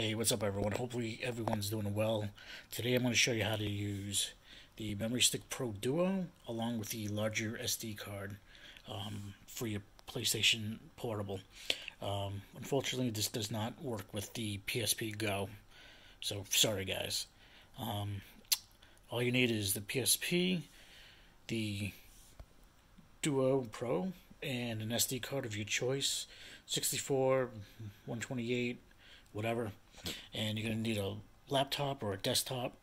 Hey, what's up everyone? Hopefully everyone's doing well. Today I'm going to show you how to use the Memory Stick Pro Duo along with the larger SD card um, for your PlayStation Portable. Um, unfortunately, this does not work with the PSP Go, so sorry guys. Um, all you need is the PSP, the Duo Pro, and an SD card of your choice 64, 128, whatever. And you're going to need a laptop or a desktop.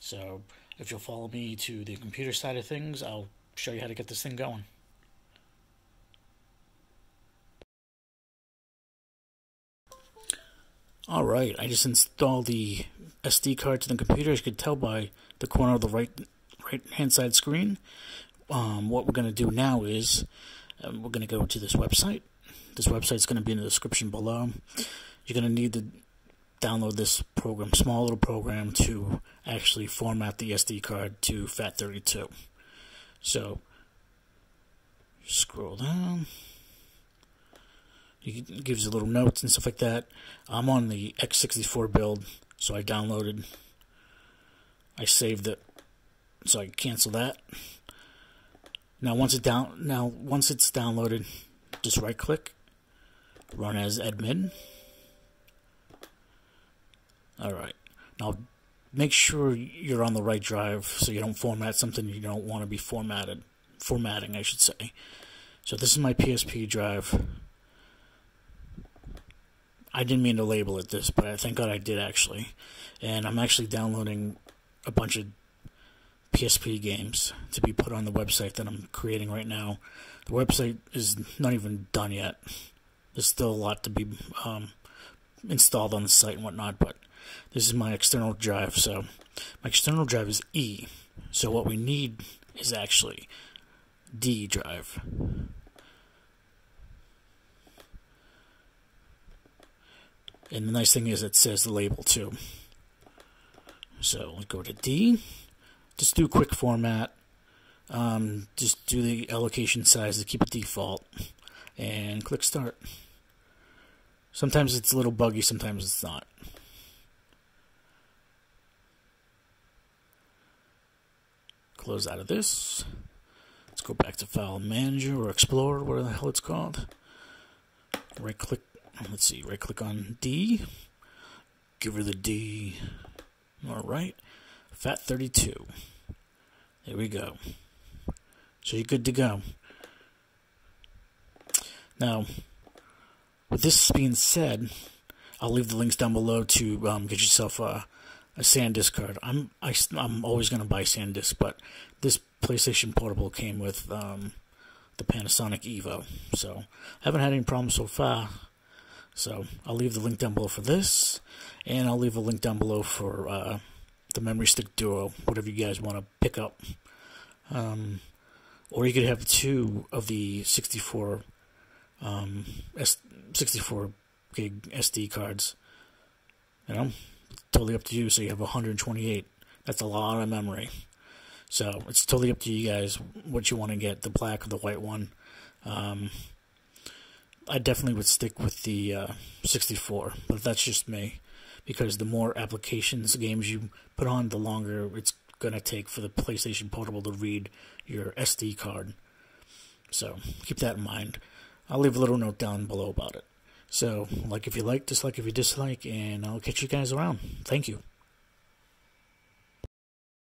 So if you'll follow me to the computer side of things, I'll show you how to get this thing going. Alright, I just installed the SD card to the computer. As you can tell by the corner of the right right hand side screen. Um, what we're going to do now is um, we're going to go to this website. This website is going to be in the description below. You're going to need to download this program, small little program, to actually format the SD card to FAT32. So, scroll down. It gives you little notes and stuff like that. I'm on the X64 build, so I downloaded. I saved it, so I cancel that. Now once it down now once it's downloaded, just right click, run as admin. Alright. Now make sure you're on the right drive so you don't format something you don't want to be formatted. Formatting I should say. So this is my PSP drive. I didn't mean to label it this, but I thank God I did actually. And I'm actually downloading a bunch of PSP games to be put on the website that I'm creating right now. The website is not even done yet. There's still a lot to be um, installed on the site and whatnot, but this is my external drive. So my external drive is E. So what we need is actually D drive. And the nice thing is it says the label too. So we go to D just do quick format. Um, just do the allocation size to keep it default and click start. Sometimes it's a little buggy, sometimes it's not. Close out of this. Let's go back to File Manager or Explorer, whatever the hell it's called. Right click, let's see, right click on D. Give her the D. Alright. FAT32. There we go. So you're good to go. Now, with this being said, I'll leave the links down below to um, get yourself a, a SanDisk card. I'm I, am i am always going to buy SanDisk, but this PlayStation Portable came with um, the Panasonic Evo, so I haven't had any problems so far. So I'll leave the link down below for this, and I'll leave a link down below for uh, the Memory Stick Duo, whatever you guys want to pick up. Um, or you could have two of the 64 um, S 64 gig SD cards. You know, totally up to you. So you have 128. That's a lot of memory. So it's totally up to you guys what you want to get, the black or the white one. Um, I definitely would stick with the uh, 64, but that's just me because the more applications, games you put on, the longer it's going to take for the PlayStation Portable to read your SD card. So keep that in mind. I'll leave a little note down below about it. So, like if you like, dislike if you dislike, and I'll catch you guys around. Thank you.